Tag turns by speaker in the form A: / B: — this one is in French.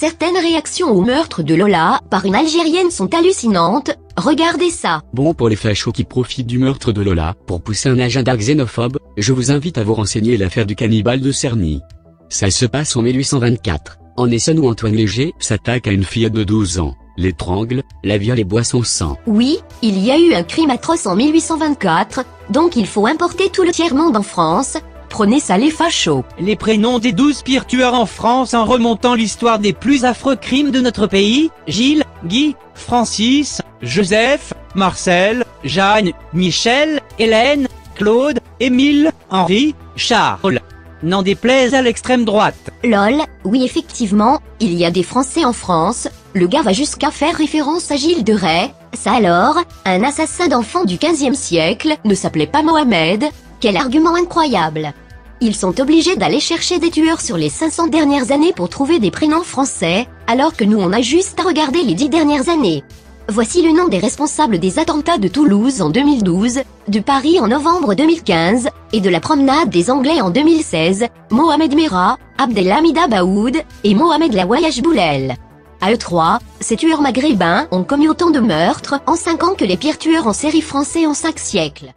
A: Certaines réactions au meurtre de Lola par une Algérienne sont hallucinantes, regardez ça.
B: Bon pour les fachos qui profitent du meurtre de Lola pour pousser un agenda xénophobe, je vous invite à vous renseigner l'affaire du cannibale de Cerny. Ça se passe en 1824, en Essonne où Antoine Léger s'attaque à une fillette de 12 ans, l'étrangle, la viole et boit son sang.
A: Oui, il y a eu un crime atroce en 1824, donc il faut importer tout le tiers-monde en France, prenez ça les fachos.
C: Les prénoms des douze pires tueurs en France en remontant l'histoire des plus affreux crimes de notre pays, Gilles, Guy, Francis, Joseph, Marcel, Jeanne, Michel, Hélène, Claude, Émile, Henri, Charles. N'en déplaise à l'extrême droite.
A: Lol, oui effectivement, il y a des Français en France, le gars va jusqu'à faire référence à Gilles de Rais, ça alors, un assassin d'enfants du 15e siècle ne s'appelait pas Mohamed, quel argument incroyable Ils sont obligés d'aller chercher des tueurs sur les 500 dernières années pour trouver des prénoms français, alors que nous on a juste à regarder les 10 dernières années. Voici le nom des responsables des attentats de Toulouse en 2012, de Paris en novembre 2015, et de la promenade des Anglais en 2016, Mohamed Merah, Abdelhamida Baoud, et Mohamed Lawayaj Boulel. À eux trois, ces tueurs maghrébins ont commis autant de meurtres en 5 ans que les pires tueurs en série français en 5 siècles.